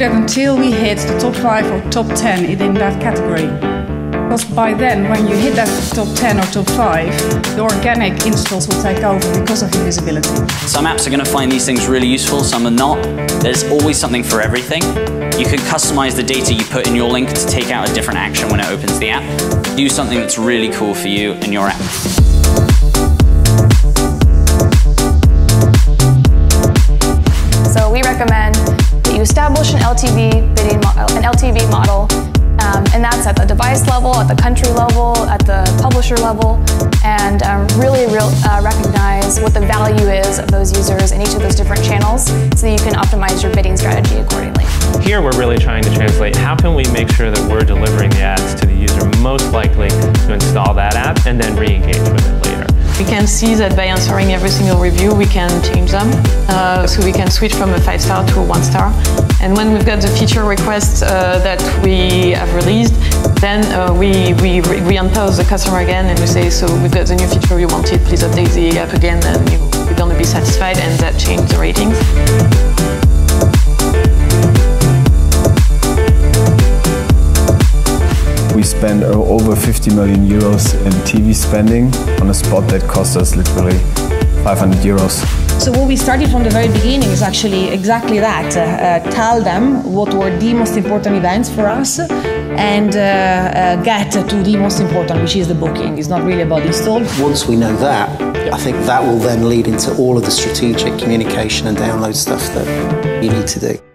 that until we hit the top 5 or top 10 in that category. Because by then, when you hit that top 10 or top 5, the organic installs will take over because of invisibility. Some apps are going to find these things really useful, some are not. There's always something for everything. You can customize the data you put in your link to take out a different action when it opens the app. Do something that's really cool for you and your app. LTV bidding an LTV model um, and that's at the device level, at the country level, at the publisher level, and um, really real, uh, recognize what the value is of those users in each of those different channels so that you can optimize your bidding strategy accordingly. Here we're really trying to translate how can we make sure that we're delivering the ads to the user most likely to install that app and then re-engage with it later. We can see that by answering every single review, we can change them. Uh, so we can switch from a five star to a one star. And when we've got the feature requests uh, that we have released, then uh, we, we re-unpause the customer again and we say, so we've got the new feature you wanted, please update the app again and you, you're going to be satisfied and that changed the ratings. We spend over 50 million euros in TV spending on a spot that cost us literally 500 euros. So what we started from the very beginning is actually exactly that. Uh, uh, tell them what were the most important events for us and uh, uh, get to the most important, which is the booking. It's not really about install. Once we know that, I think that will then lead into all of the strategic communication and download stuff that you need to do.